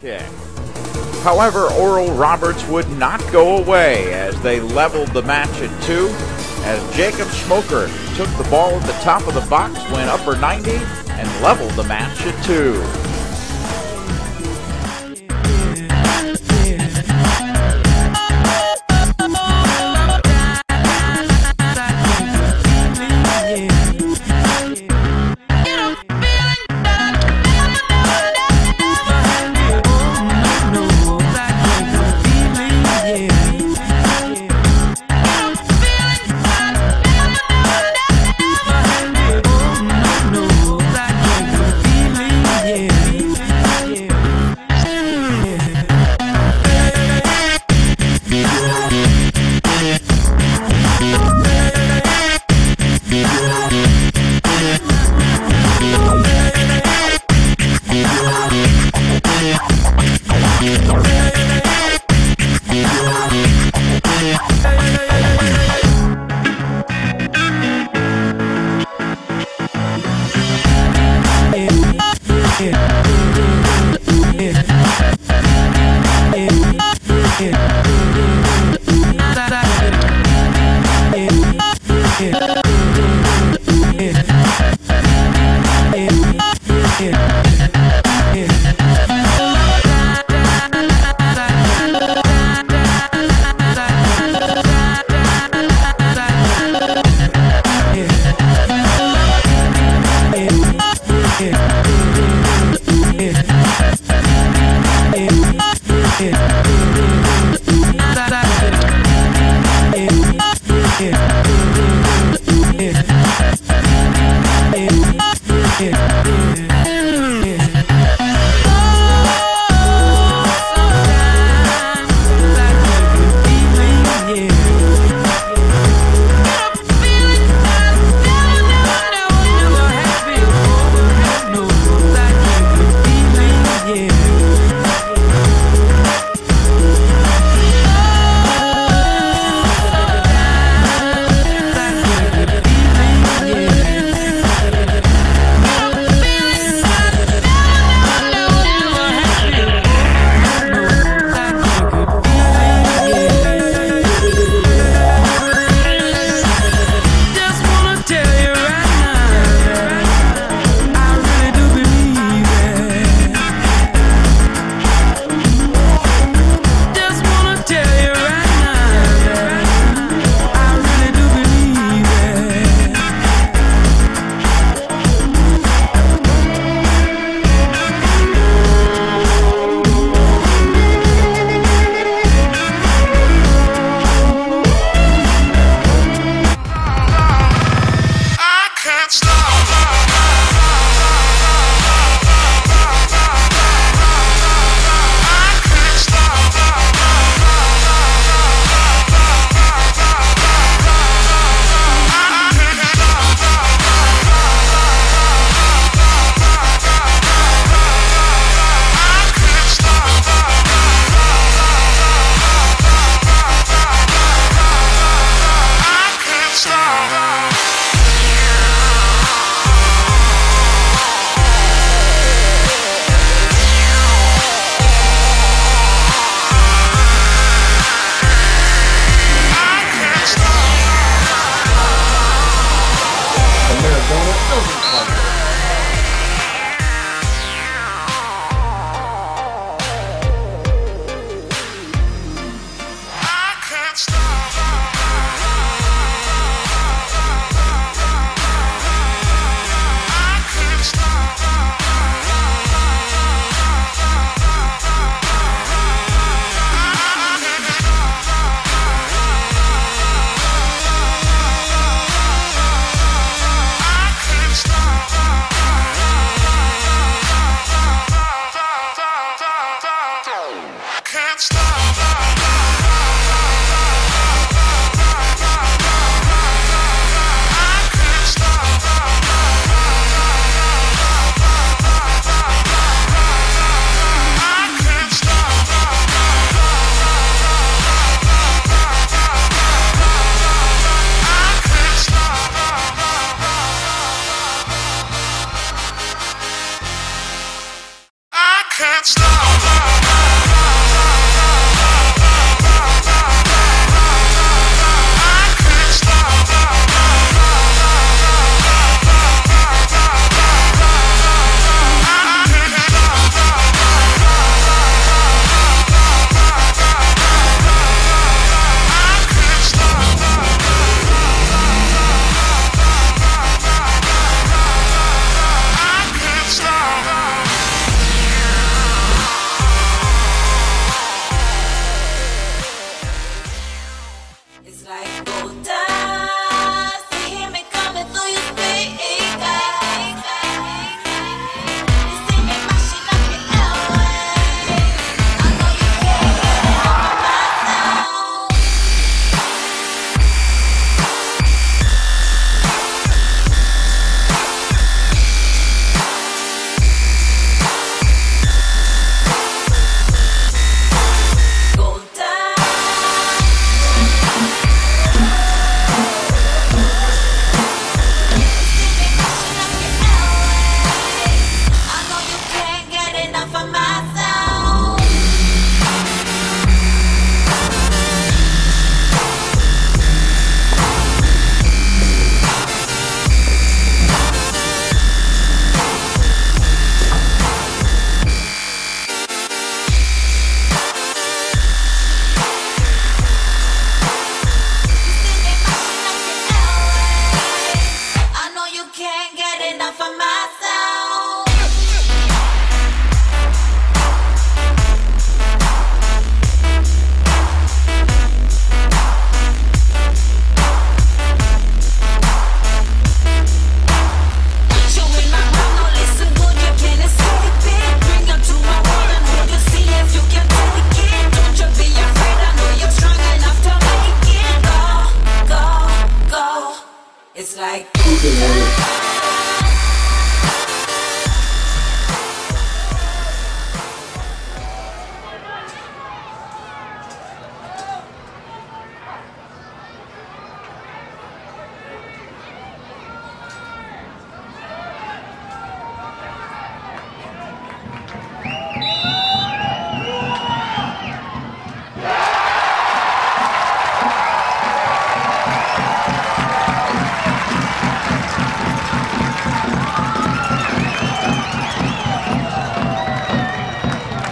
kick. However, Oral Roberts would not go away as they leveled the match at two. As Jacob Schmoker took the ball at the top of the box, went upper 90, and leveled the match at two.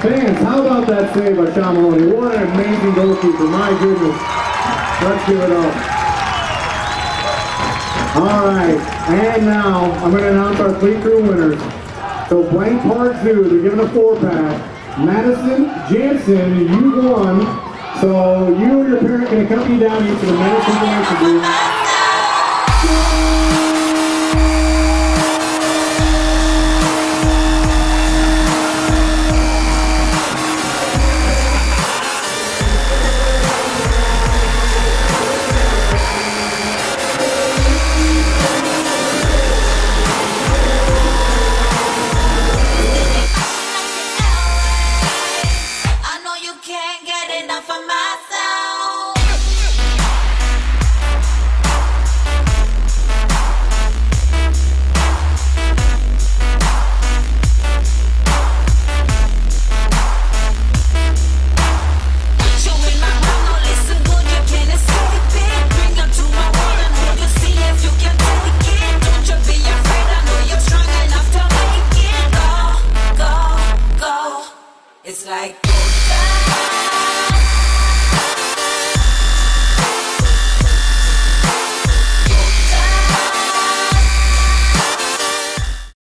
Fans, how about that save by Sean Maloney? What an amazing goalkeeper. My goodness. Let's give it up. All right, and now I'm going to announce our three crew winners. So blank part two, they're given a four pack. Madison Jansen, you won. So you and your parent can accompany down here to the Madison Jansen booth.